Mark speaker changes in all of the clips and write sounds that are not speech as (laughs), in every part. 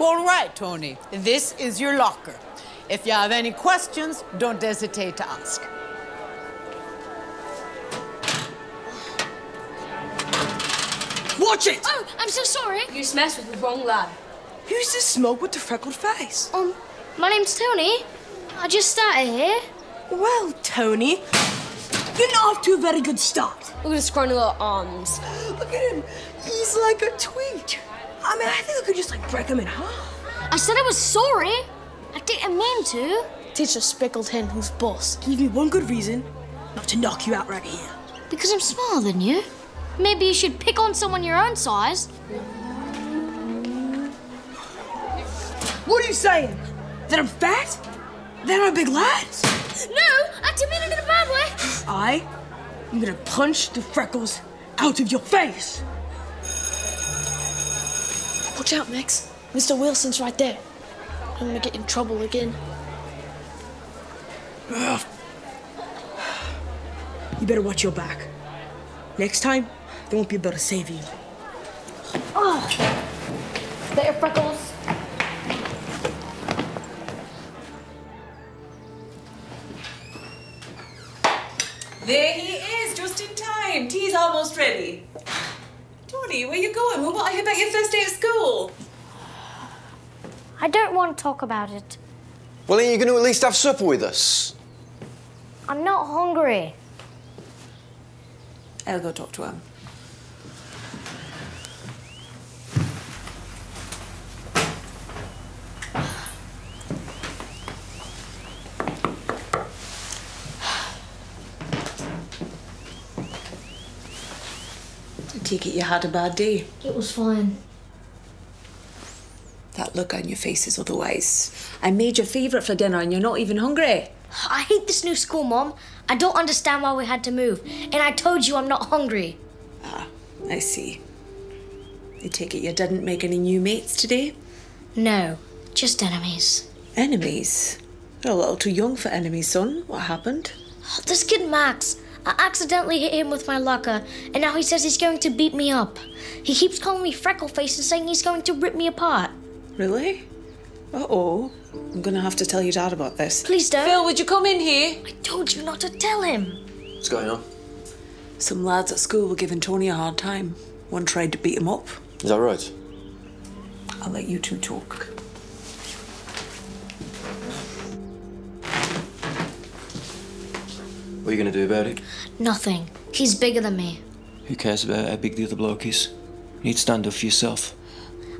Speaker 1: All right, Tony. This is your locker. If you have any questions, don't hesitate to ask.
Speaker 2: Watch it!
Speaker 3: Oh, I'm so sorry.
Speaker 4: You just messed with the wrong lad.
Speaker 2: Who's this smoke with the freckled face?
Speaker 3: Um, my name's Tony. I just started here.
Speaker 2: Well, Tony, you're not off to a very good start.
Speaker 4: Look at his scrawny little arms.
Speaker 2: Look at him. He's like a tweet. I mean, I think I could just like break him in half.
Speaker 3: I said I was sorry. I didn't mean to.
Speaker 5: Teacher speckled hen who's boss.
Speaker 2: Give me one good reason not to knock you out right here.
Speaker 3: Because I'm smaller than you. Maybe you should pick on someone your own size.
Speaker 2: What are you saying? That I'm fat? That I'm a big lad?
Speaker 3: No, I didn't mean it in a bad way.
Speaker 2: I am gonna punch the freckles out of your face.
Speaker 5: Watch out, Max. Mr. Wilson's right there. I'm gonna get in trouble again.
Speaker 2: You better watch your back. Next time, they won't be able to save you.
Speaker 3: There, Freckles.
Speaker 6: There he is, just in time. Tea's almost ready. Tony, where you going? Well, what are you about your first day at school?
Speaker 3: I don't want to talk about it.
Speaker 7: Well, are you going to at least have supper with us?
Speaker 3: I'm not hungry.
Speaker 6: I'll go talk to him. Take it you had a bad day.
Speaker 3: It was fine.
Speaker 6: That look on your face is otherwise. I made your favourite for dinner and you're not even hungry.
Speaker 3: I hate this new school, Mom. I don't understand why we had to move. And I told you I'm not hungry.
Speaker 6: Ah, I see. I take it you didn't make any new mates today?
Speaker 3: No, just enemies.
Speaker 6: Enemies? You're a little too young for enemies, son. What happened?
Speaker 3: Oh, This kid Max, I accidentally hit him with my locker, and now he says he's going to beat me up. He keeps calling me Freckleface and saying he's going to rip me apart.
Speaker 6: Really? Uh oh. I'm gonna have to tell your dad about this.
Speaker 3: Please don't.
Speaker 6: Phil, would you come in here?
Speaker 3: I told you not to tell him.
Speaker 7: What's going on?
Speaker 6: Some lads at school were giving Tony a hard time. One tried to beat him up.
Speaker 7: Is that right?
Speaker 6: I'll let you two talk.
Speaker 7: What are you going to do about it?
Speaker 3: Nothing. He's bigger than me.
Speaker 7: Who cares about how big the other bloke is? You need to stand up for yourself.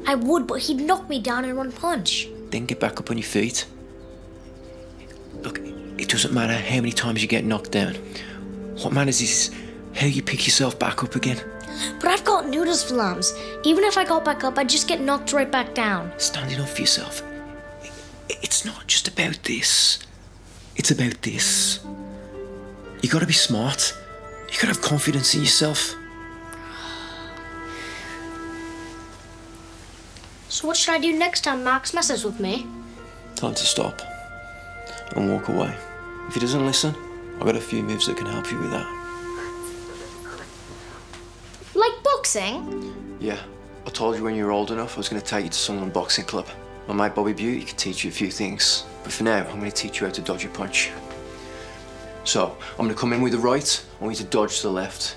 Speaker 3: I would, but he'd knock me down in one punch.
Speaker 7: Then get back up on your feet. Look, it doesn't matter how many times you get knocked down. What matters is how you pick yourself back up again.
Speaker 3: But I've got noodles for lumps. Even if I got back up, I'd just get knocked right back down.
Speaker 7: Standing up for yourself. It's not just about this. It's about this. You gotta be smart. You gotta have confidence in yourself.
Speaker 3: So what should I do next time Max messes with me?
Speaker 7: Time to stop and walk away. If he doesn't listen, I've got a few moves that can help you with that.
Speaker 3: Like boxing?
Speaker 7: Yeah, I told you when you were old enough I was going to take you to Sunderland Boxing Club. My mate Bobby Beauty could teach you a few things, but for now, I'm going to teach you how to dodge a punch. So, I'm going to come in with the right, I want you to dodge to the left.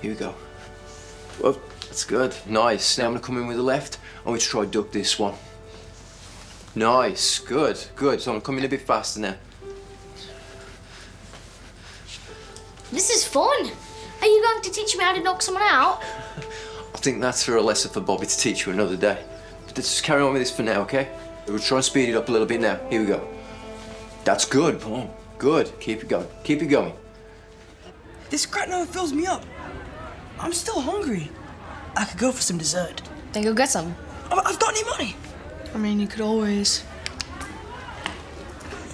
Speaker 7: Here we go. Whoa, that's good. Nice. Now I'm going to come in with the left, I want you to try duck this one. Nice, good, good. So I'm coming a bit faster now.
Speaker 3: This is fun. Are you going to teach me how to knock someone out? (laughs)
Speaker 7: I think that's for a lesson for Bobby to teach you another day. But let's just carry on with this for now, okay? We'll try and speed it up a little bit now. Here we go. That's good. Oh, good. Keep it going. Keep it going.
Speaker 2: This crap never fills me up. I'm still hungry. I could go for some dessert.
Speaker 5: Then go get some.
Speaker 2: I- I've got any money.
Speaker 5: I mean, you could always.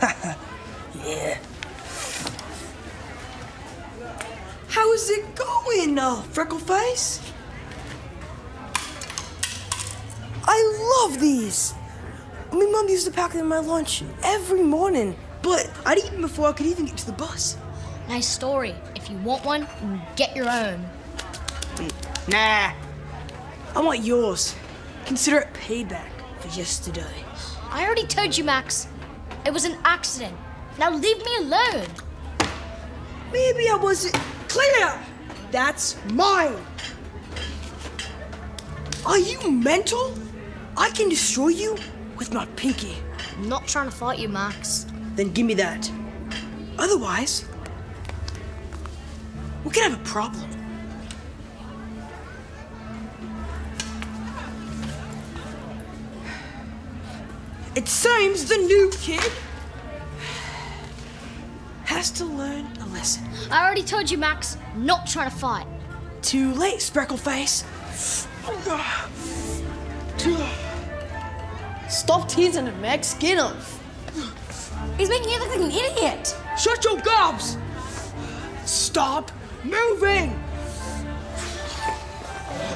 Speaker 5: (laughs)
Speaker 2: Yeah. How is it going, uh, Freckleface? I love these. My mom used to pack them in my lunch every morning, but I'd eat them before I could even get to the bus.
Speaker 3: Nice story. If you want one, get your own.
Speaker 2: Nah. I want yours. Consider it payback for yesterday.
Speaker 3: I already told you, Max. It was an accident. Now leave me alone.
Speaker 2: Maybe I wasn't clear. That's mine. Are you mental? I can destroy you with my pinky.
Speaker 3: I'm not trying to fight you, Max.
Speaker 2: Then give me that. Otherwise, we could have a problem. It seems the new kid has to learn a lesson.
Speaker 3: I already told you, Max. Not trying to fight.
Speaker 2: Too late, Speckleface. Too
Speaker 5: Stop teasing him, Max. Get him.
Speaker 4: He's making you look like an idiot.
Speaker 2: Shut your gobs! Stop moving!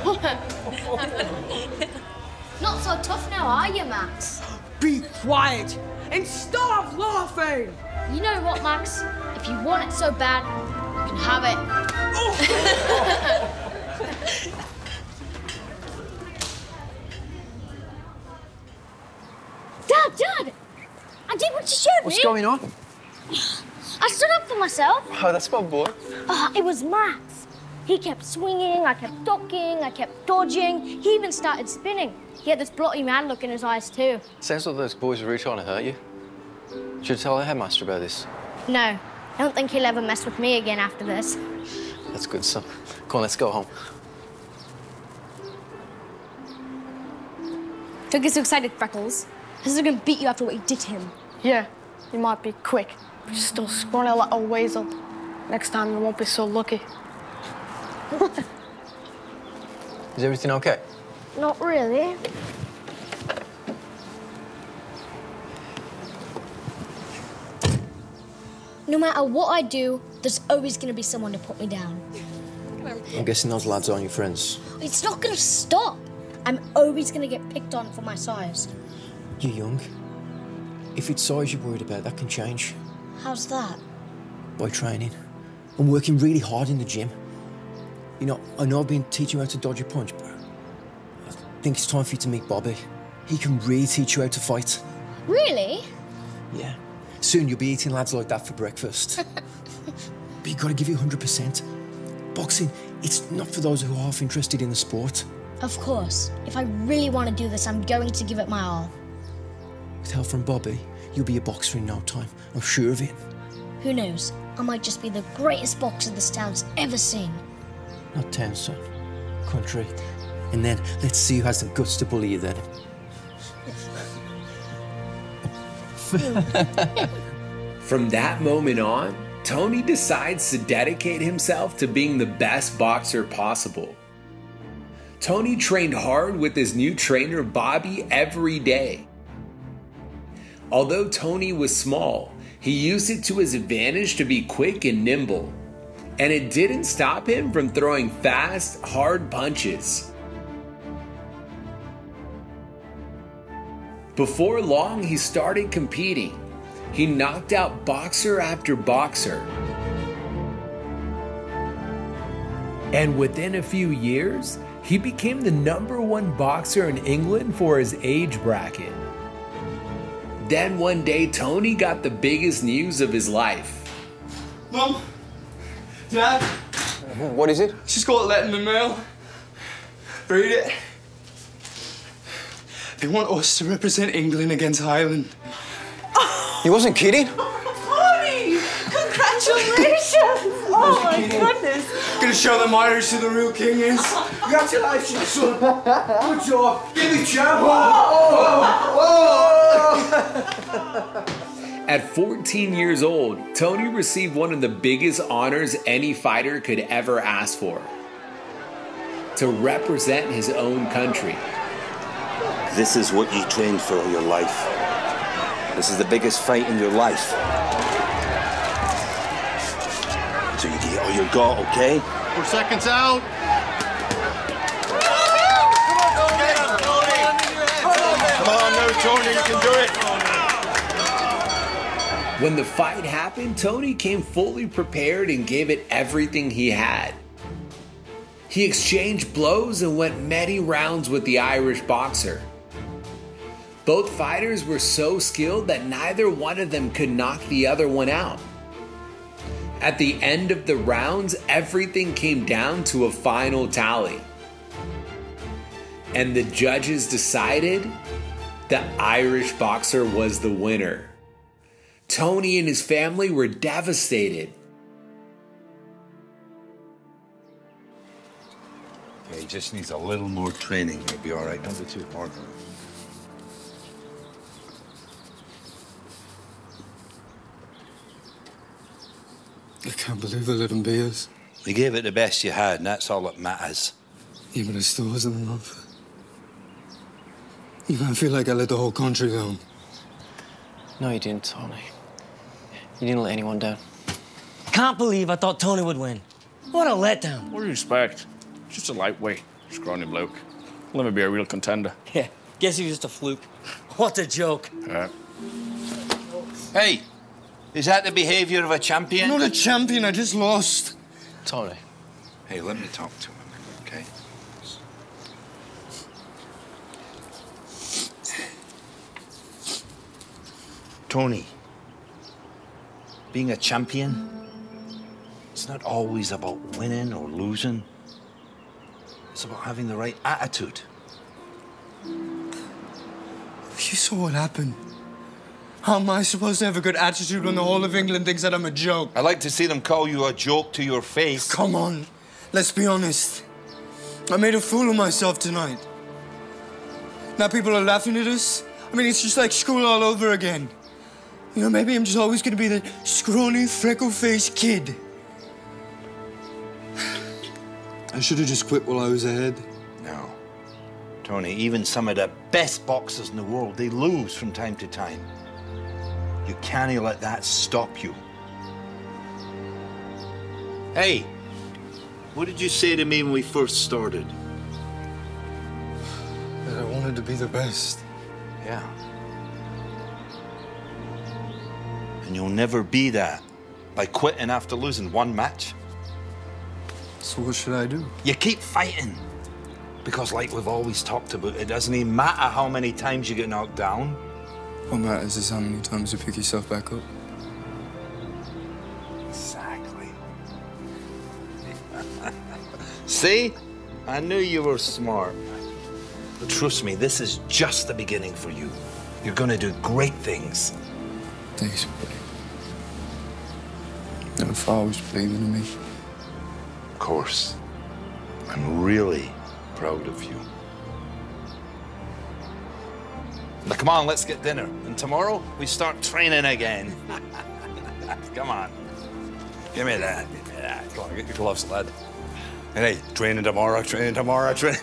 Speaker 2: (laughs)
Speaker 3: Not so tough now, are you, Max?
Speaker 2: Be quiet and stop laughing!
Speaker 3: You know what, Max? If you want it so bad, you can have it. Oh. (laughs) Dad, Dad! I did you showed
Speaker 7: What's
Speaker 3: me.
Speaker 7: going on?
Speaker 3: I stood up for myself.
Speaker 7: Oh, that's my boy.
Speaker 3: Ah, it was Max. He kept swinging, I kept ducking, I kept dodging. He even started spinning. He had this bloody man look in his eyes too.
Speaker 7: Sounds like those boys are really trying to hurt you. Should I tell the headmaster about this?
Speaker 3: No, I don't think he'll ever mess with me again after this.
Speaker 7: That's good, son. Come on, let's go home.
Speaker 4: Don't get so excited, Freckles. This is gonna beat you after what you did to him.
Speaker 5: Yeah, you might be quick, but you're still scrawny little weasel. Next time you won't be so lucky. (laughs)
Speaker 7: Is everything okay?
Speaker 3: Not really. No matter what I do, there's always gonna be someone to put me down.
Speaker 7: I'm guessing those lads aren't your friends.
Speaker 3: It's not gonna stop. I'm always gonna get picked on for my size.
Speaker 7: You're young. If it's size you're worried about, that can change
Speaker 3: How's that?
Speaker 7: by training. I'm working really hard in the gym. You know, I know I've been teaching you how to dodge a punch, but I think it's time for you to meet Bobby. He can really teach you how to fight.
Speaker 3: Really?
Speaker 7: Yeah. Soon you'll be eating lads like that for breakfast. (laughs) but you've gotta give it 100%. Boxing, it's not for those who are half interested in the sport.
Speaker 3: Of course. If I really want to do this, I'm going to give it my all.
Speaker 7: With help from Bobby, you'll be a boxer in no time. I'm sure of it.
Speaker 3: Who knows? I might just be the greatest boxer this town's ever seen.
Speaker 7: Not town, son. Country. And then let's see who has the guts to bully you then. (laughs)
Speaker 8: From that moment on, Tony decides to dedicate himself to being the best boxer possible. Tony trained hard with his new trainer Bobby every day. Although Tony was small, he used it to his advantage to be quick and nimble. And it didn't stop him from throwing fast, hard punches. Before long, he started competing. He knocked out boxer after boxer. And within a few years, he became the number one boxer in England for his age bracket. Then one day, Tony got the biggest news of his life.
Speaker 9: Mum, Dad, (laughs)
Speaker 7: What is it?
Speaker 9: she's got a letter in the mail. Read it. They want us to represent England against Ireland.
Speaker 7: He wasn't kidding.
Speaker 1: Tony! Congratulations! (laughs) Oh my goodness!
Speaker 9: Gonna show them Irish who the real king is. (laughs) Congratulations, son. Good job. Give me champ. (laughs)
Speaker 8: At 14 years old, Tony received one of the biggest honors any fighter could ever ask for to represent his own country.
Speaker 10: This is what you trained for all your life. This is the biggest fight in your life. So you get all you got, okay?
Speaker 11: Four seconds out. Come on, no, Tony, you can do it.
Speaker 8: When the fight happened, Tony came fully prepared and gave it everything he had. He exchanged blows and went many rounds with the Irish boxer. Both fighters were so skilled that neither one of them could knock the other one out. At the end of the rounds, everything came down to a final tally. And the judges decided the Irish boxer was the winner. Tony and his family were devastated.
Speaker 12: Yeah, he just needs a little more training. He'll be all right. Don't be too hard on him.
Speaker 9: I can't believe I let him be us.
Speaker 12: You gave it the best you had, and that's all that matters.
Speaker 9: Yeah, but I still wasn't enough. You know, I feel like I let the whole country down.
Speaker 7: No, you didn't, Tony. You didn't let anyone down.
Speaker 13: Can't believe I thought Tony would win. What a letdown.
Speaker 14: What do you expect? Just a lightweight, scrawny bloke. Let me be a real contender.
Speaker 13: Yeah, guess he was just a fluke. (laughs) What a joke.
Speaker 14: Yeah.
Speaker 12: Hey, is that the behaviour of a champion?
Speaker 9: I'm not a champion, I just lost.
Speaker 7: Tony.
Speaker 12: Hey, let me talk to him, okay? Tony, being a champion, it's not always about winning or losing. It's about having the right attitude.
Speaker 9: If you saw what happened. How am I supposed to have a good attitude when the whole of England thinks that I'm a joke?
Speaker 12: I like to see them call you a joke to your face.
Speaker 9: Come on, let's be honest. I made a fool of myself tonight. Now people are laughing at us. I mean, it's just like school all over again. You know, maybe I'm just always gonna be the scrawny, freckle-faced kid. I should have just quit while I was ahead.
Speaker 12: No. Tony, even some of the best boxers in the world, they lose from time to time. You can't let that stop you. Hey, what did you say to me when we first started?
Speaker 9: That I wanted to be the best.
Speaker 12: Yeah. And you'll never be that by quitting after losing one match.
Speaker 9: So what should I do?
Speaker 12: You keep fighting. Because, like we've always talked about, it doesn't even matter how many times you get knocked down.
Speaker 9: What matters is how many times you pick yourself back up.
Speaker 12: Exactly. (laughs) See? I knew you were smart. But trust me, this is just the beginning for you. You're gonna do great things.
Speaker 9: Thanks, buddy. Never always believing in me.
Speaker 12: Of course. I'm really proud of you. Now, come on, let's get dinner. And tomorrow, we start training again. (laughs) come on. Give me that. Give me that. Come on, get your gloves, lad. And hey, training tomorrow, training tomorrow, (laughs) training.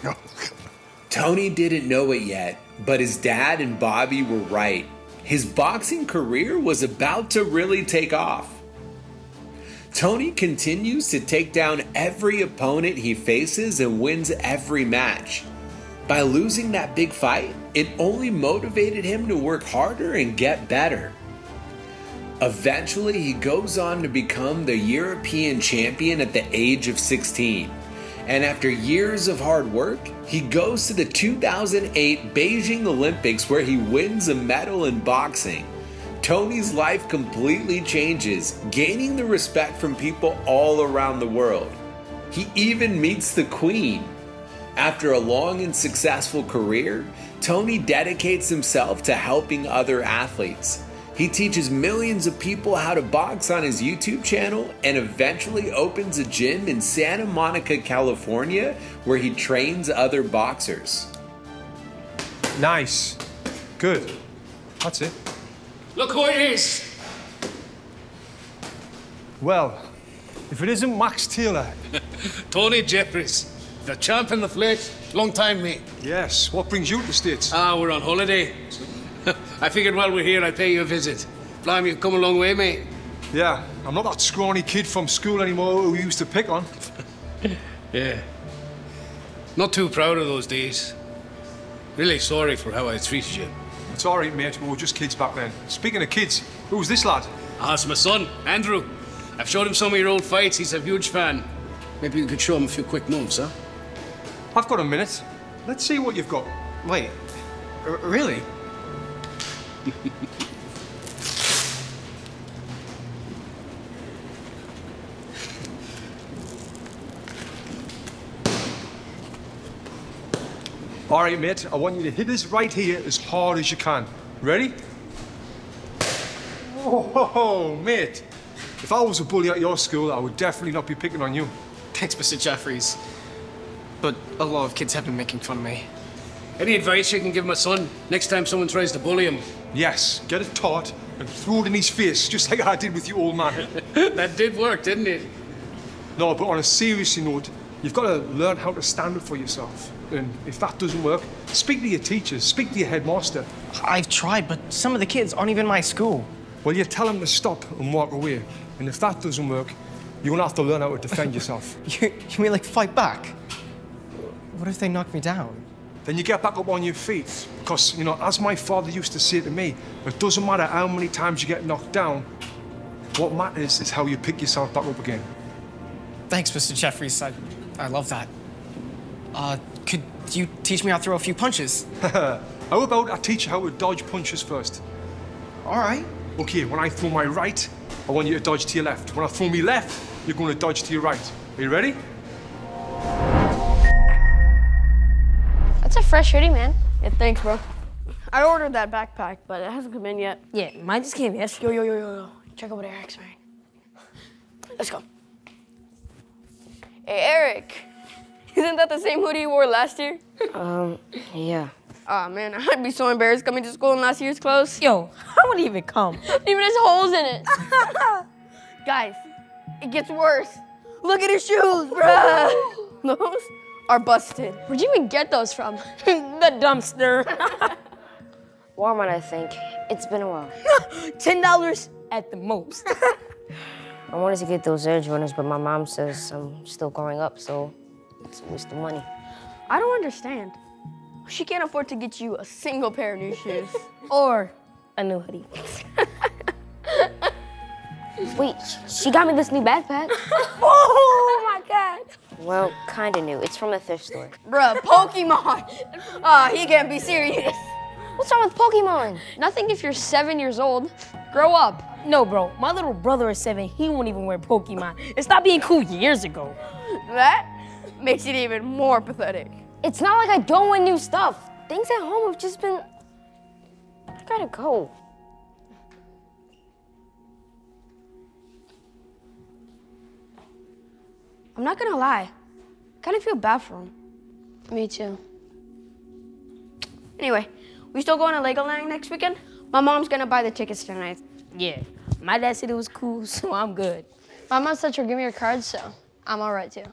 Speaker 8: Tony didn't know it yet, but his dad and Bobby were right. His boxing career was about to really take off. Tony continues to take down every opponent he faces and wins every match. By losing that big fight, it only motivated him to work harder and get better. Eventually, he goes on to become the European champion at the age of 16. And after years of hard work, he goes to the 2008 Beijing Olympics where he wins a medal in boxing. Tony's life completely changes, gaining the respect from people all around the world. He even meets the Queen. After a long and successful career, Tony dedicates himself to helping other athletes. He teaches millions of people how to box on his YouTube channel and eventually opens a gym in Santa Monica, California, where he trains other boxers.
Speaker 15: Nice. Good. That's it.
Speaker 14: Look who it is.
Speaker 15: Well, if it isn't Max Taylor. (laughs)
Speaker 14: Tony Jeffries, the champ in the flesh. Long time, mate.
Speaker 15: Yes. What brings you to the States?
Speaker 14: Ah, we're on holiday. (laughs) I figured while we're here, I'd pay you a visit. Blimey, you've come a long way, mate.
Speaker 15: Yeah, I'm not that scrawny kid from school anymore who you used to pick on. (laughs)
Speaker 14: Yeah. Not too proud of those days. Really sorry for how I treated you.
Speaker 15: It's all right, mate. We were just kids back then. Speaking of kids, who's this lad?
Speaker 14: Ah, it's my son, Andrew. I've showed him some of your old fights. He's a huge fan. Maybe you could show him a few quick moves, huh?
Speaker 15: I've got a minute. Let's see what you've got.
Speaker 13: Wait, r- really? (laughs)
Speaker 15: All right, mate, I want you to hit this right here as hard as you can. Ready? Oh, mate. If I was a bully at your school, I would definitely not be picking on you.
Speaker 2: Thanks, Mr. Jeffries. But a lot of kids have been making fun of me.
Speaker 14: Any advice you can give my son next time someone tries to bully him?
Speaker 15: Yes, get it taught and throw it in his face, just like I did with you, old man. (laughs)
Speaker 14: that did work, didn't it?
Speaker 15: No, but on a serious note, you've got to learn how to stand up for yourself. And if that doesn't work, speak to your teachers, speak to your headmaster.
Speaker 2: I've tried, but some of the kids aren't even my school.
Speaker 15: Well, you tell them to stop and walk away. And if that doesn't work, you're gonna have to learn how to defend (laughs) yourself.
Speaker 2: you, you mean like fight back? What if they knock me down?
Speaker 15: Then you get back up on your feet. Because, you know, as my father used to say to me, it doesn't matter how many times you get knocked down, what matters is how you pick yourself back up again.
Speaker 2: Thanks, Mr. Jeffries. I, I love that. Uh, could you teach me how to throw a few punches? (laughs)
Speaker 15: how about I teach you how to dodge punches first?
Speaker 2: All right.
Speaker 15: Okay, when I throw my right, I want you to dodge to your left. When I throw me left, you're going to dodge to your right. Are you ready?
Speaker 5: That's a fresh hoodie, man. Yeah, thanks, bro. I ordered that backpack, but it hasn't come in yet.
Speaker 16: Yeah, mine just came yesterday.
Speaker 5: Yo, yo, yo, yo, yo. Check out what Eric's wearing. Let's go. Hey, Eric. (laughs) Isn't that the same hoodie you wore last year?
Speaker 16: Um, yeah.
Speaker 5: Aw, oh, man, (laughs) I'd be so embarrassed coming to school in last year's clothes.
Speaker 16: Yo, (laughs) I wouldn't even come.
Speaker 5: even has holes in it. Guys, it gets worse. Look at his shoes, bruh. Those are busted. Where'd you even get those from?
Speaker 16: the dumpster. Walmart, I think. It's been a while.
Speaker 5: $10 at the most.
Speaker 16: I wanted to get those Air Jordans, but my mom says I'm still growing up, so it's a waste of money.
Speaker 5: I don't understand. She can't afford to get you a single pair of new (laughs) shoes.
Speaker 16: or a new hoodie. (laughs) Wait, she got me this new backpack. (laughs)
Speaker 5: oh my god.
Speaker 16: Well, kinda new. It's from a thrift store.
Speaker 5: Bruh, Pokemon. Ah, uh, he can't be serious.
Speaker 16: What's wrong with Pokemon?
Speaker 5: Nothing if you're seven years old. Grow up.
Speaker 16: No, bro. My little brother is seven. He won't even wear Pokemon. It stopped being cool years ago.
Speaker 5: That makes it even more pathetic.
Speaker 16: It's not like I don't want new stuff. Things at home have just been... I gotta go.
Speaker 5: I'm not gonna lie. I kind of feel bad for him. Me too. Anyway, we still going to Legoland next weekend? My mom's gonna buy the tickets tonight.
Speaker 16: Yeah, my dad said it was cool, (laughs) so I'm good.
Speaker 5: My mom said she'll give me her card, so I'm all right too.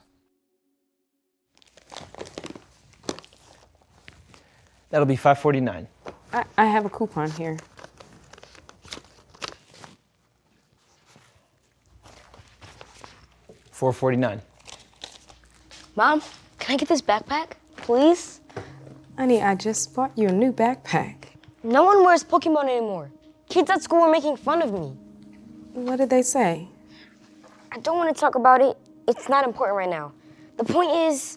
Speaker 17: That'll be 549.
Speaker 18: I, I have a coupon here.
Speaker 17: Four forty nine.
Speaker 16: Mom, can I get this backpack, please?
Speaker 18: Honey, I just bought you a new backpack.
Speaker 16: No one wears Pokemon anymore. Kids at school are making fun of me.
Speaker 18: What did they say?
Speaker 16: I don't want to talk about it. It's not important right now. The point is,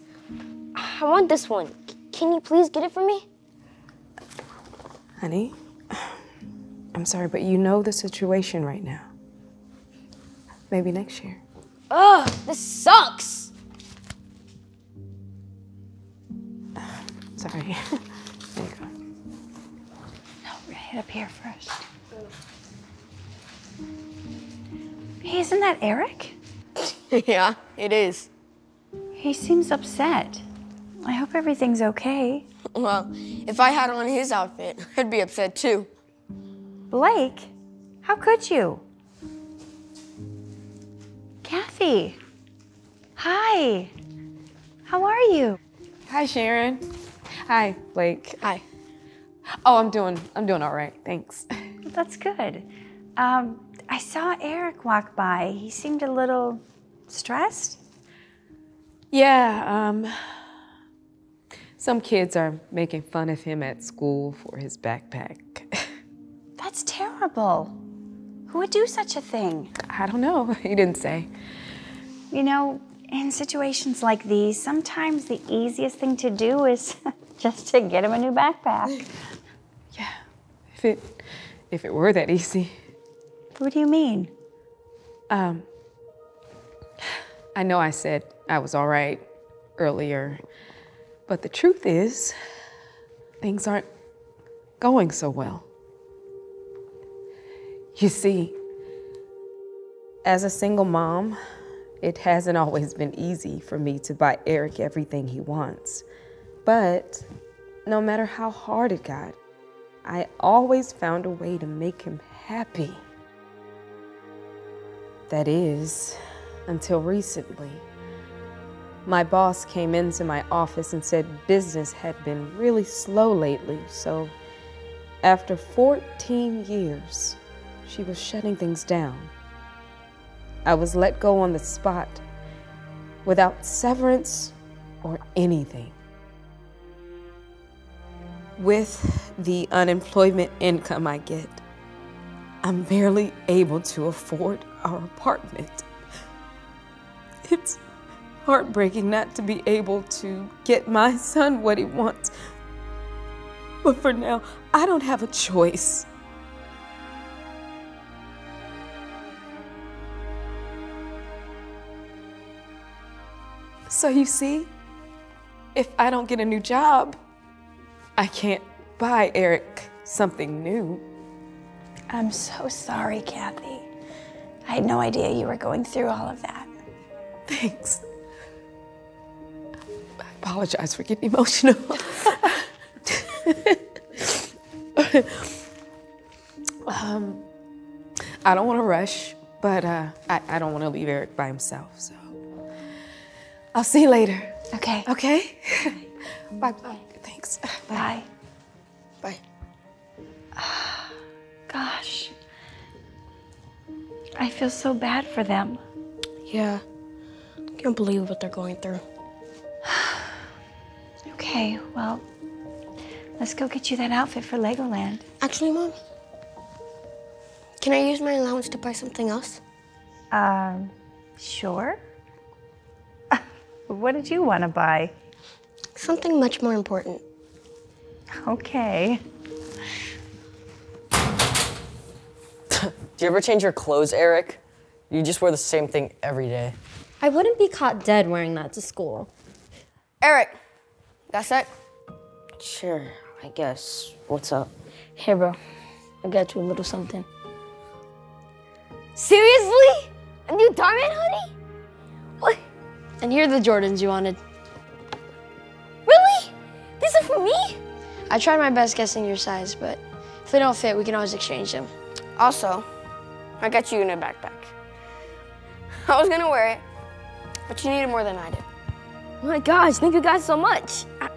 Speaker 16: I want this one. Can you please get it for me?
Speaker 18: Honey, I'm sorry, but you know the situation right now. Maybe next year.
Speaker 16: Ugh, this sucks. (sighs)
Speaker 18: Sorry. (laughs) there you go.
Speaker 19: No, right up here first. Hey, isn't that Eric? (laughs)
Speaker 5: yeah, it is.
Speaker 19: He seems upset. I hope everything's okay.
Speaker 5: Well, if I had on his outfit, (laughs) I'd be upset too.
Speaker 19: Blake, how could you? Kathy, hi. How are you?
Speaker 18: Hi, Sharon. Hi, Blake.
Speaker 5: Hi.
Speaker 18: Oh, I'm doing, I'm doing all right. Thanks. (laughs)
Speaker 19: That's good. Um, I saw Eric walk by. He seemed a little stressed.
Speaker 18: Yeah, um, some kids are making fun of him at school for his backpack. (laughs)
Speaker 19: That's terrible. Who would do such a thing?
Speaker 18: I don't know. (laughs) He didn't say.
Speaker 19: You know, in situations like these, sometimes the easiest thing to do is (laughs) just to get him a new backpack.
Speaker 18: Yeah, If it, if it were that (laughs) easy.
Speaker 19: What do you mean?
Speaker 18: Um, I know I said I was all right earlier, but the truth is, things aren't going so well. You see, as a single mom, it hasn't always been easy for me to buy Eric everything he wants. But no matter how hard it got, I always found a way to make him happy. That is, until recently. My boss came into my office and said business had been really slow lately, so after 14 years, she was shutting things down. I was let go on the spot without severance or anything. With the unemployment income I get, I'm barely able to afford our apartment. It's heartbreaking not to be able to get my son what he wants. But for now, I don't have a choice. So you see, if I don't get a new job, I can't buy Eric something new.
Speaker 19: I'm so sorry, Kathy. I had no idea you were going through all of that.
Speaker 18: Thanks. I apologize for getting emotional. (laughs) um, I don't want to rush, but uh, I, I don't want to leave Eric by himself, so I'll see you later.
Speaker 19: Okay.
Speaker 18: Okay? (laughs) bye bye. Thanks.
Speaker 19: Bye.
Speaker 18: Bye. (sighs)
Speaker 19: Gosh. I feel so bad for them.
Speaker 3: Yeah. I Can't believe what they're going through. (sighs)
Speaker 19: Okay, well, let's go get you that outfit for Legoland.
Speaker 3: Actually, Mom, can I use my allowance to buy something else?
Speaker 19: Um, sure. (laughs) what did you want to buy?
Speaker 3: Something much more important.
Speaker 19: Okay. (laughs)
Speaker 13: Do you ever change your clothes, Eric? You just wear the same thing every day.
Speaker 16: I wouldn't be caught dead wearing that to school.
Speaker 5: Eric, that's it?
Speaker 16: Sure, I guess. What's up?
Speaker 3: Hey, bro. I got you a little something.
Speaker 16: Seriously? A new Dhar Mann hoodie? What?
Speaker 3: And here are the Jordans you wanted.
Speaker 16: Really? These are for me?
Speaker 3: I tried my best guessing your size, but if they don't fit, we can always exchange them.
Speaker 5: Also, I got you in a new backpack. I was gonna wear it, but you need it more than I do.
Speaker 16: Oh my gosh, thank you guys so much. I,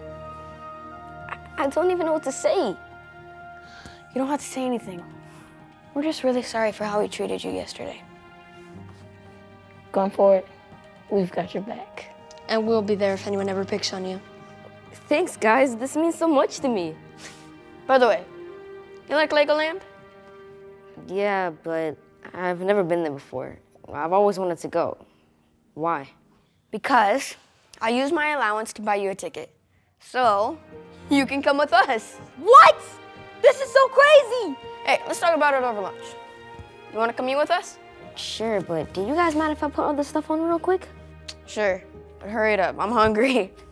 Speaker 16: I, I don't even know what to say.
Speaker 5: You don't have to say anything. We're just really sorry for how we treated you yesterday.
Speaker 3: Going forward, we've got your back. And we'll be there if anyone ever picks on you.
Speaker 16: Thanks, guys. This means so much to me.
Speaker 5: By the way, you like Legoland?
Speaker 16: Yeah, but I've never been there before. I've always wanted to go. Why?
Speaker 5: Because I used my allowance to buy you a ticket. So, you can come with us.
Speaker 16: What? This is so crazy!
Speaker 5: Hey, let's talk about it over lunch. You want to come eat with us?
Speaker 16: Sure, but do you guys mind if I put all this stuff on real quick?
Speaker 5: Sure, but hurry it up. I'm hungry. (laughs)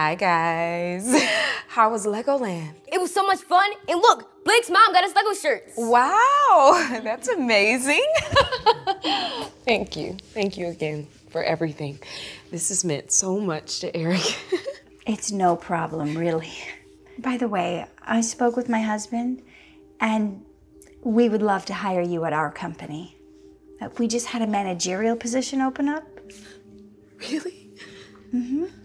Speaker 18: Hi, guys. (laughs) How was Legoland?
Speaker 16: It was so much fun. And look, Blake's mom got us Lego shirts.
Speaker 18: Wow, (laughs) that's amazing. (laughs) Thank you. Thank you again for everything. This has meant so much to Eric.
Speaker 19: It's no problem, really. By the way, I spoke with my husband, and we would love to hire you at our company. Uh, We just had a managerial position open up.
Speaker 18: Really?
Speaker 19: Mm-hmm.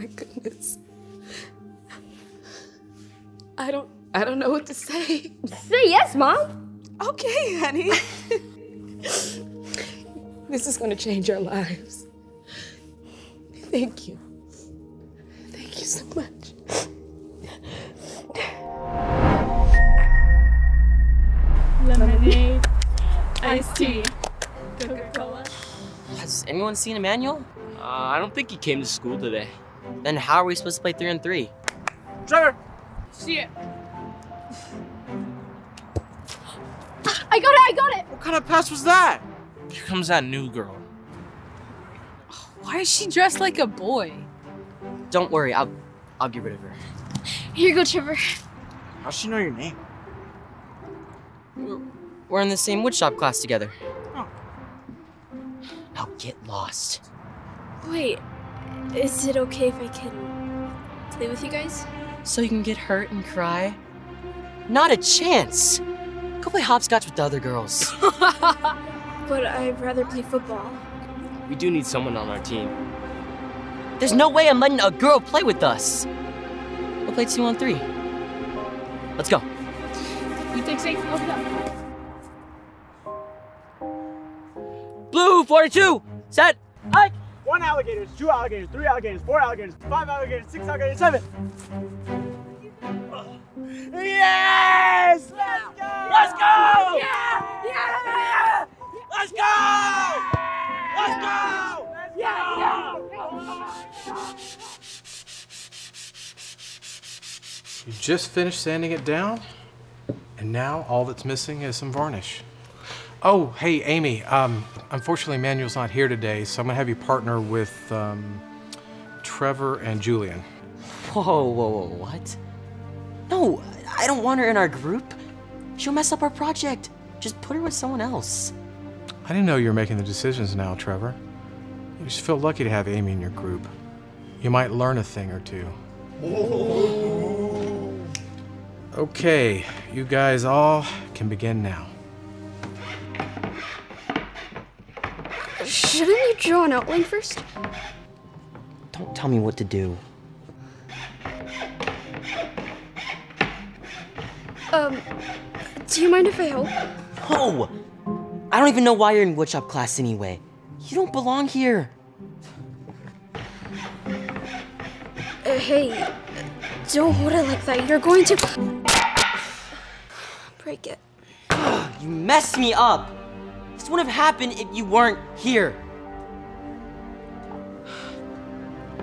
Speaker 18: Oh my goodness. I don't I don't know what to say.
Speaker 16: Say yes, Mom.
Speaker 18: Okay, honey. this is gonna change our lives. Thank you. Thank you so much.
Speaker 20: Lemonade, iced tea, Coca-Cola.
Speaker 13: Has anyone seen Emmanuel? Uh, I don't think he came to school today. Then how are we supposed to play three on three?
Speaker 4: Trevor! See it. I got it, I got it!
Speaker 20: What kind of pass was that?
Speaker 13: Here comes that new girl.
Speaker 6: Why is she dressed like a boy?
Speaker 13: Don't worry, I'll I'll get rid of her.
Speaker 4: Here you go, Trevor.
Speaker 20: How's she know your name?
Speaker 13: We're in the same woodshop class together. Oh. Now get lost.
Speaker 4: Wait, is it okay if I can play with you guys?
Speaker 13: So you can get hurt and cry? Not a chance! Go play hopscotch with the other girls. (laughs)
Speaker 4: but I'd rather play football.
Speaker 13: we do need someone on our team. There's no way I'm letting a girl play with us. We'll play two on three. Let's go.
Speaker 4: You take safe. Open up.
Speaker 13: Blue 42, set, hike.
Speaker 20: One alligators, two alligators, three alligators, four alligators, five alligators, six alligators, seven. Yes! Let's go! Let's go! Yeah! Yeah! Let's go! Let's go! Yeah!
Speaker 21: You just finished sanding it down, and now all that's missing is some varnish. Oh, hey, Amy. Um, unfortunately, Manuel's not here today, so I'm gonna have you partner with um, Trevor and Julian.
Speaker 13: Whoa, whoa, whoa, what? No, I don't want her in our group. She'll mess up our project. Just put her with someone else.
Speaker 21: I didn't know you were making the decisions now, Trevor. You should feel lucky to have Amy in your group. You might learn a thing or two. Okay, you guys all can begin now.
Speaker 4: Draw an outline first?
Speaker 13: Don't tell me what to do.
Speaker 4: Um, do you mind if I help?
Speaker 13: No! I don't even know why you're in woodshop class anyway. You don't belong here.
Speaker 4: Uh, hey, don't hold it like that. You're going to break it. (sighs)
Speaker 13: You messed me up. This wouldn't have happened if you weren't here.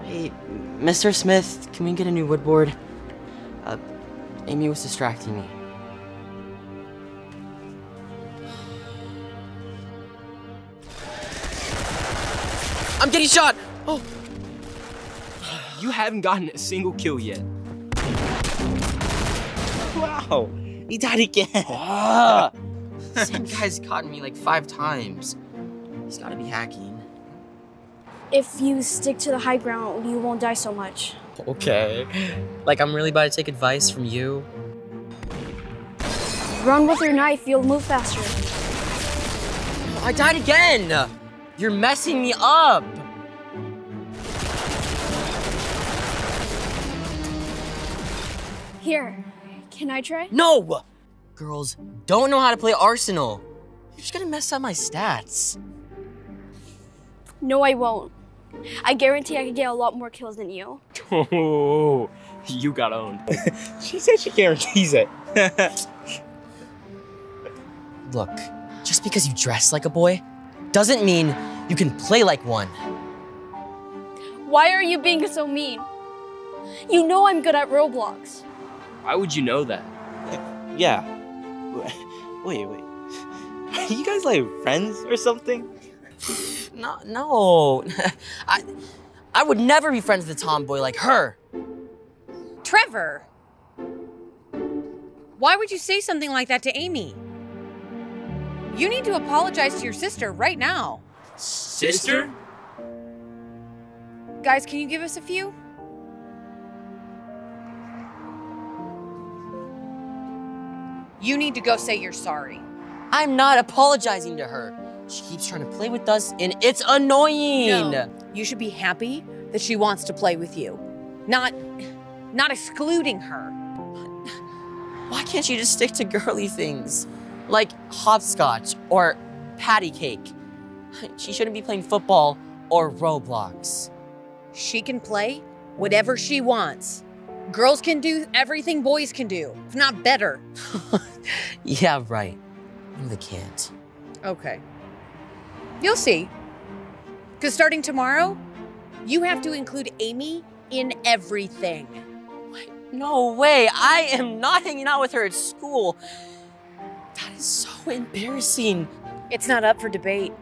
Speaker 13: Hey, Mr. Smith, can we get a new woodboard? Uh, Amy was distracting me. I'm getting shot! Oh!
Speaker 22: You haven't gotten a single kill yet.
Speaker 20: Wow! He died again.
Speaker 13: Ah! (laughs) Same guy's caught me like five times. He's gotta be hacking.
Speaker 4: If you stick to the high ground, you won't die so much.
Speaker 13: Okay. Like I'm really about to take advice from you.
Speaker 4: Run with your knife, you'll move faster.
Speaker 13: I died again! You're messing me up!
Speaker 4: Here, can I try?
Speaker 13: No! Girls don't know how to play Arsenal. You're just gonna mess up my stats.
Speaker 4: No, I won't. I guarantee I can get a lot more kills than you.
Speaker 22: Oh, (laughs) you got owned. (laughs)
Speaker 20: she said she guarantees it. (laughs)
Speaker 13: Look, just because you dress like a boy doesn't mean you can play like one.
Speaker 4: Why are you being so mean? You know I'm good at Roblox.
Speaker 22: Why would you know that?
Speaker 20: yeah. Wait, wait. Are you guys like friends or something?
Speaker 13: No, no. (laughs) I, I would never be friends with a tomboy like her.
Speaker 23: Trevor! Why would you say something like that to Amy? You need to apologize to your sister right now.
Speaker 22: Sister?
Speaker 23: Guys, can you give us a few? You need to go say you're sorry.
Speaker 13: I'm not apologizing to her. She keeps trying to play with us, and it's annoying.
Speaker 23: No, you should be happy that she wants to play with you, not, not excluding her.
Speaker 13: Why can't she just stick to girly things, like hopscotch or patty cake? She shouldn't be playing football or Roblox.
Speaker 23: She can play whatever she wants. Girls can do everything boys can do, if not better. (laughs)
Speaker 13: Yeah, right. No, they can't.
Speaker 23: Okay. You'll see. Because starting tomorrow, You have to include Amy in everything. What?
Speaker 13: No way. I am not hanging out with her at school. That is so embarrassing.
Speaker 23: It's not up for debate.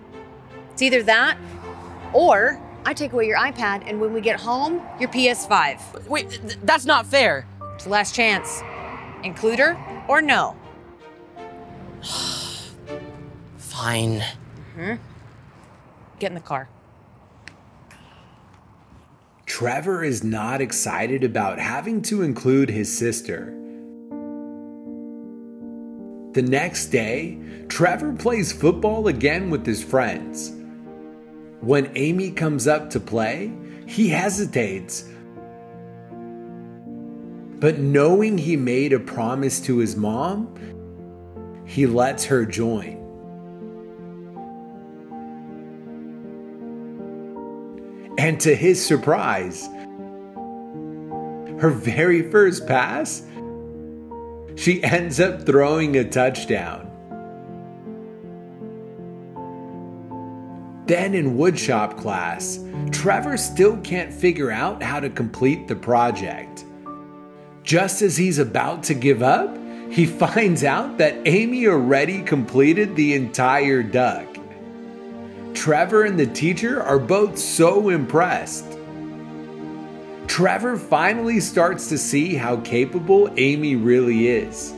Speaker 23: It's either that or I take away your iPad and when we get home, your PS5.
Speaker 13: Wait, th- that's not fair.
Speaker 23: It's the last chance. Include her or no? (sighs)
Speaker 13: Fine.
Speaker 23: Hmm? Get in the car.
Speaker 8: Trevor is not excited about having to include his sister. The next day, Trevor plays football again with his friends. When Amy comes up to play, he hesitates. But knowing he made a promise to his mom, he lets her join. And to his surprise, her very first pass, she ends up throwing a touchdown. Then in woodshop class, Trevor still can't figure out how to complete the project. Just as he's about to give up, he (laughs) finds out that Amy already completed the entire duck. Trevor and the teacher are both so impressed. Trevor finally starts to see how capable Amy really is.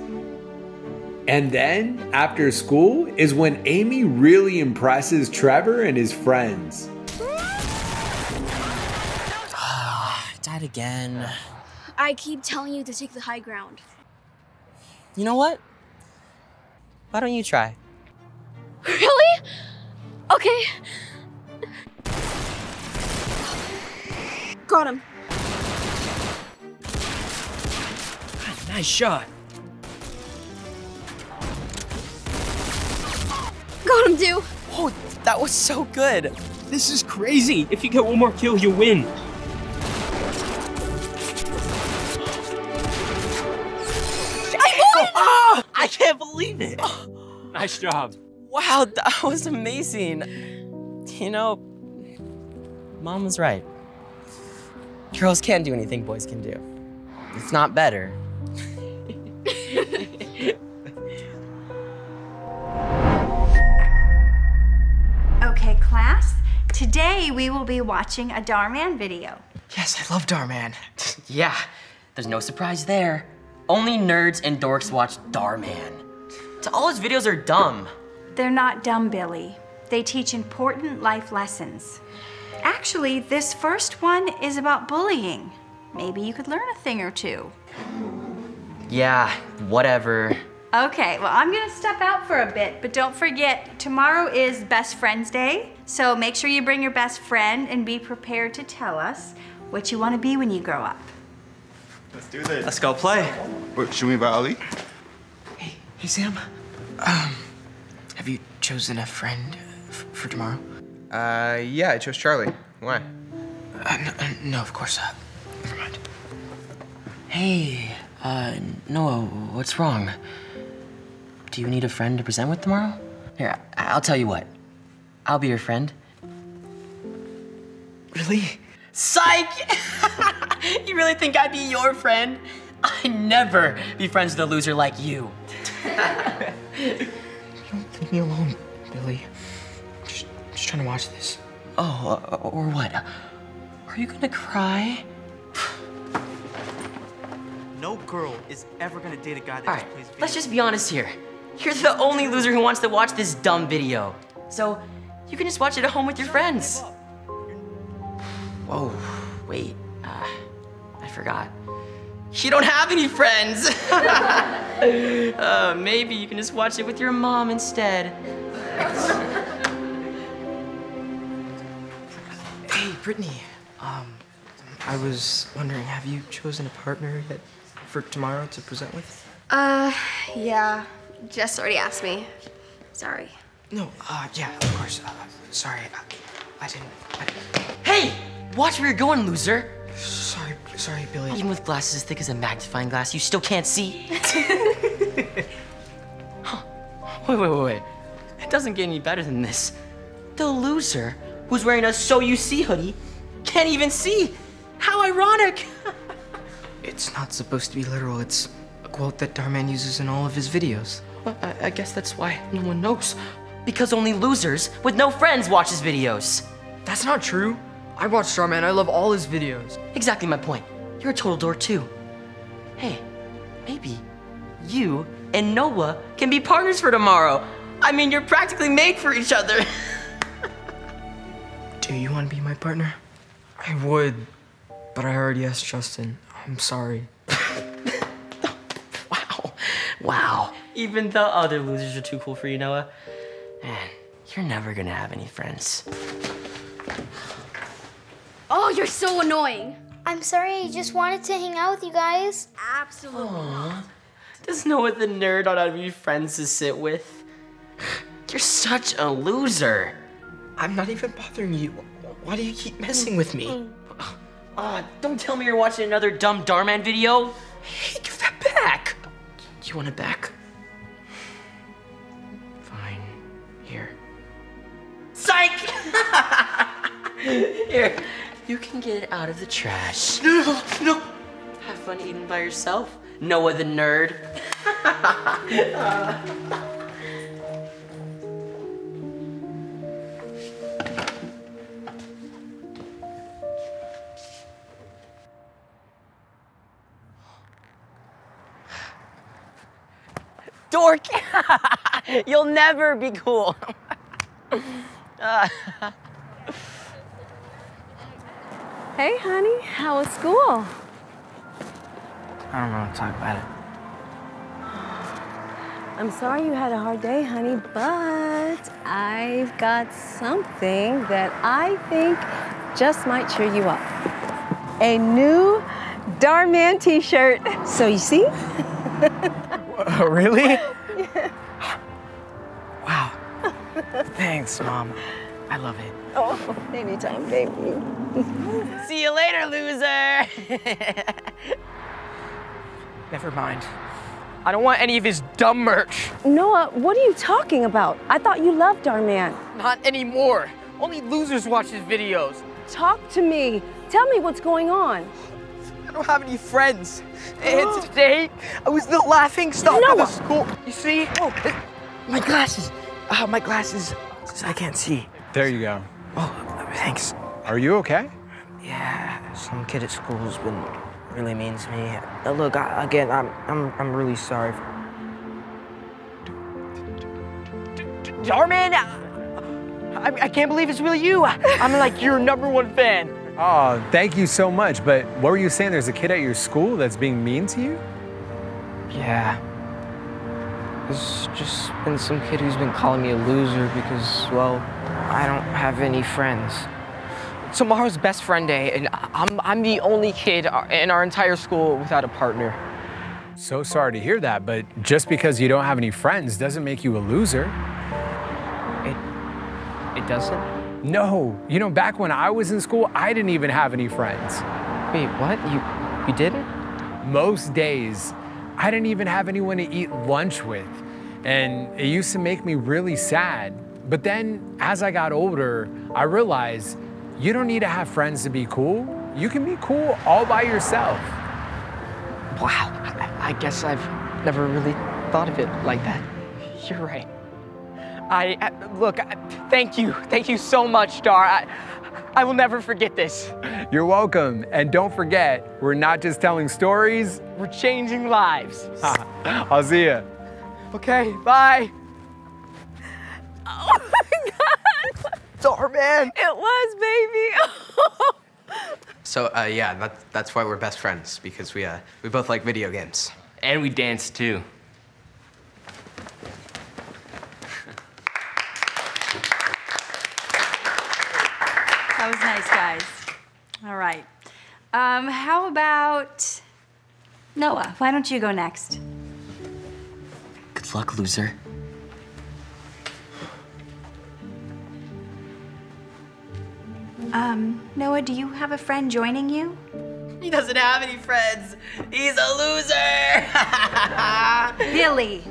Speaker 8: And then, after school, is when Amy really impresses Trevor and his friends. (sighs)
Speaker 13: Died again.
Speaker 4: I keep telling you to take the high ground.
Speaker 13: You know what? Why don't you try?
Speaker 4: Really? Okay. Got him.
Speaker 22: Nice shot.
Speaker 4: Got him, dude.
Speaker 13: Oh, that was so good.
Speaker 22: This is crazy. If you get one more kill, you win.
Speaker 13: I won! Ah, (laughs) I can't believe it.
Speaker 22: Nice job.
Speaker 13: Wow, (laughs) that was amazing. You know, mom was right. Girls can't do anything boys can do. It's not better. (laughs)
Speaker 19: Okay, class. Today we will be watching a Dhar Mann video.
Speaker 13: Yes, I love Dhar Mann. (laughs) yeah, there's no surprise there. Only nerds and dorks watch Dhar Mann. All his videos are dumb.
Speaker 19: They're not dumb, Billy. They teach important life lessons. Actually, this first one is about bullying. Maybe you could learn a thing or two.
Speaker 13: Yeah, whatever.
Speaker 19: Okay, well, I'm gonna step out for a bit, but don't forget, tomorrow is Best Friends Day. So make sure you bring your best friend and be prepared to tell us what you wanna be when you grow up.
Speaker 24: Let's do this.
Speaker 13: Let's go play.
Speaker 24: Wait, should we invite Ali?
Speaker 13: Hey, hey, Sam. Um, have you chosen a friend f- for tomorrow?
Speaker 25: Uh, yeah, I chose Charlie. Why?
Speaker 13: Uh, no, uh, no, of course not. Never mind. Hey, uh, Noah, what's wrong? Do you need a friend to present with tomorrow? Here, I- I'll tell you what. I'll be your friend. Really? Psych! (laughs) you really think I'd be your friend? I never be friends with a loser like you. (laughs) Leave me alone, Billy. Just, just trying to watch this. Oh, uh, or what? Are you gonna cry?
Speaker 26: No girl is ever gonna date a guy that
Speaker 13: All
Speaker 26: just plays video.
Speaker 13: let's just be honest here. You're the only loser who wants to watch this dumb video. So, you can just watch it at home with your friends. Whoa, wait. Uh, I forgot. You don't have any friends! (laughs) uh, maybe you can just watch it with your mom instead. hey, Brittany. Um, I was wondering, have you chosen a partner yet for tomorrow to present with?
Speaker 27: Uh, yeah. Jess already asked me. Sorry.
Speaker 13: No, uh, yeah, of course. Uh, sorry, I, I didn't. I didn't. Hey! Watch where you're going, loser! Sorry, sorry, Billy. Even with glasses as thick as a magnifying glass, you still can't see. (laughs) Huh. Wait, wait, wait, wait. It doesn't get any better than this. The loser, who's wearing a So You See hoodie, Can't even see. How ironic. (laughs)
Speaker 28: It's not supposed to be literal. It's a quote that Dhar Mann uses in all of his videos.
Speaker 13: Well, I, I guess that's why no one knows. Because only losers with no friends watch his videos.
Speaker 28: That's not true. I watch Dhar Mann. I love all his videos.
Speaker 13: Exactly my point. You're a total dork too. Hey, maybe you and Noah can be partners for tomorrow. I mean, you're practically made for each other. (laughs)
Speaker 28: Do you want to be my partner? I would, but I already asked Justin. I'm sorry. (laughs)
Speaker 13: wow. Wow. Even the other losers are too cool for you, Noah. Man, you're never gonna have any friends.
Speaker 4: Oh, you're so annoying.
Speaker 3: I'm sorry, I just wanted to hang out with you guys.
Speaker 4: Absolutely.
Speaker 13: Aww. Does Noah the nerd not have any friends to sit with? (sighs) You're such a loser.
Speaker 28: I'm not even bothering you. Why do you keep messing with me?
Speaker 13: Ah, don't tell me you're watching another dumb Dhar Mann video. Hey, give that back.
Speaker 28: You want it back? Fine. Here.
Speaker 13: Psych! (laughs) Here, you can get it out of the trash.
Speaker 28: No, no.
Speaker 13: Have fun eating by yourself, Noah the nerd. Uh, (laughs)
Speaker 29: Dork! (laughs) You'll never be cool. (laughs) Uh,
Speaker 18: Hey, honey, how was school?
Speaker 28: I don't want to talk about it.
Speaker 18: I'm sorry you had a hard day, honey, but I've got something that I think just might cheer you up. A new Dhar Mann t-shirt. So you see?
Speaker 28: Oh, (laughs) really? (laughs) Wow. Thanks, Mom. I love it.
Speaker 18: Oh, anytime, baby.
Speaker 29: See you later, loser. (laughs)
Speaker 28: Never mind. I don't want any of his dumb merch.
Speaker 18: Noah, what are you talking about? I thought you loved Dhar Mann.
Speaker 28: Not anymore. Only losers watch his videos.
Speaker 18: Talk to me. Tell me what's going on.
Speaker 28: I don't have any friends. And (gasps) today, I was the laughing stock of the
Speaker 18: Noah!
Speaker 28: school. You see? Oh, my glasses. Uh, my glasses. I can't see.
Speaker 25: There you go.
Speaker 28: Oh, thanks.
Speaker 25: Are you okay?
Speaker 28: Yeah, some kid at school's been really mean to me. Uh, look, I, again, I'm, I'm, I'm really sorry. Dhar Mann, I, I can't believe it's really you. I'm like your number one fan.
Speaker 25: Oh, thank you so much. But what were you saying? There's a kid at your school that's being mean to you?
Speaker 28: Yeah. There's just been some kid who's been calling me a loser because, well, I don't have any friends. Tomorrow's best friend day, and I'm, I'm the only kid in our entire school without a partner.
Speaker 25: So sorry to hear that, but just because you don't have any friends doesn't make you a loser.
Speaker 28: It, it doesn't?
Speaker 25: No. You know, back when I was in school, I didn't even have any friends.
Speaker 28: Wait, what? You, you didn't?
Speaker 25: Most days, I didn't even have anyone to eat lunch with. And it used to make me really sad. But then as I got older, I realized you don't need to have friends to be cool. You can be cool all by yourself.
Speaker 28: Wow, I, I guess I've never really thought of it like that. You're right. I, I look. I, thank you, thank you so much, Dhar. I, I will never forget this.
Speaker 25: You're welcome. And don't forget, we're not just telling stories,
Speaker 28: We're changing lives. (laughs)
Speaker 25: I'll see ya.
Speaker 28: Okay, bye.
Speaker 18: Oh my God!
Speaker 28: Dhar Mann!
Speaker 18: It was, baby. (laughs)
Speaker 30: So uh, yeah, that, that's why we're best friends because we uh, we both like video games.
Speaker 13: And we dance too.
Speaker 19: That was nice, guys. All right. Um, how about Noah? Why don't you go next?
Speaker 13: Good luck, loser.
Speaker 19: Um, Noah, do you have a friend joining you?
Speaker 13: He doesn't have any friends. He's a loser. (laughs)
Speaker 19: Billy.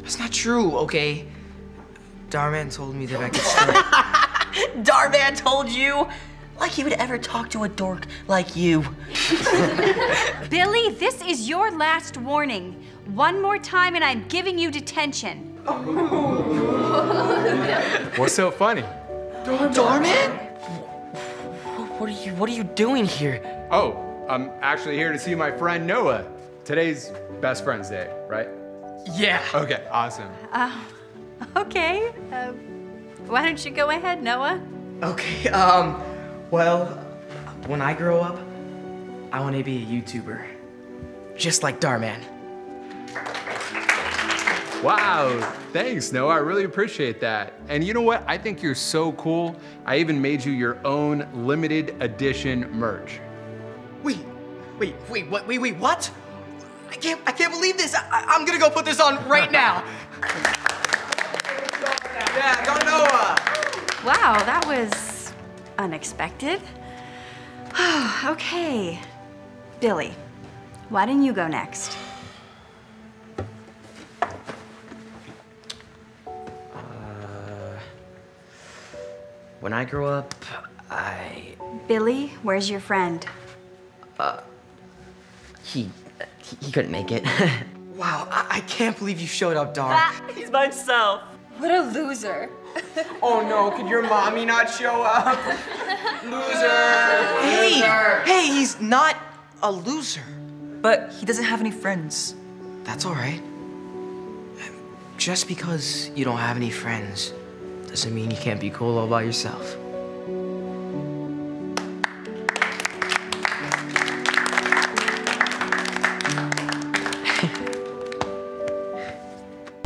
Speaker 28: That's not true, okay? Dhar Mann told me that I could (laughs) start.
Speaker 13: Dhar Mann told you. Like he would ever talk to a dork like you. (laughs)
Speaker 19: Billy, this is your last warning. One more time and I'm giving you detention.
Speaker 25: What's so funny?
Speaker 13: Dhar Mann? What are you what are you doing here?
Speaker 25: Oh, I'm actually here to see my friend Noah. Today's best friend's day, right?
Speaker 13: Yeah.
Speaker 25: Okay, awesome.
Speaker 19: Uh, (laughs) okay. Uh, why don't you go ahead, Noah?
Speaker 13: Okay, um, well, when I grow up, I want to be a YouTuber. Just like Dhar Mann.
Speaker 25: Wow, thanks, Noah. I really appreciate that. And you know what? I think you're so cool. I even made you your own limited edition merch.
Speaker 28: Wait, wait, wait, what, wait, wait, what? I can't, I can't believe this. I, I'm gonna go put this on right now. (laughs) yeah, go Noah.
Speaker 19: Wow, that was unexpected. (sighs) okay. Billy, why didn't you go next?
Speaker 13: When I grow up, I,
Speaker 19: Billy, where's your friend?
Speaker 13: uh, he, he, he couldn't make it. (laughs)
Speaker 28: Wow, I, I can't believe you showed up, Dhar.
Speaker 13: He's by himself.
Speaker 19: What a loser. (laughs)
Speaker 28: oh no, could your mommy not show up? (laughs) loser. Hey, hey, he's not a loser.
Speaker 31: But he doesn't have any friends.
Speaker 13: That's all right. Just because you don't have any friends doesn't mean you can't be cool all by yourself. (laughs)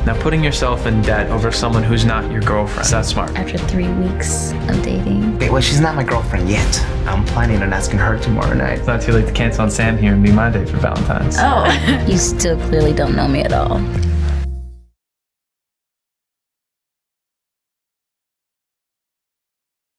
Speaker 32: Now, putting yourself in debt over someone who's not your girlfriend, that's smart.
Speaker 4: After three weeks of dating.
Speaker 31: Wait, well, she's not my girlfriend yet. I'm planning on asking her tomorrow night.
Speaker 32: It's not too late to cancel on Sam here and be my date for Valentine's.
Speaker 4: Oh. (laughs) you still clearly don't know me at all.